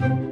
thank you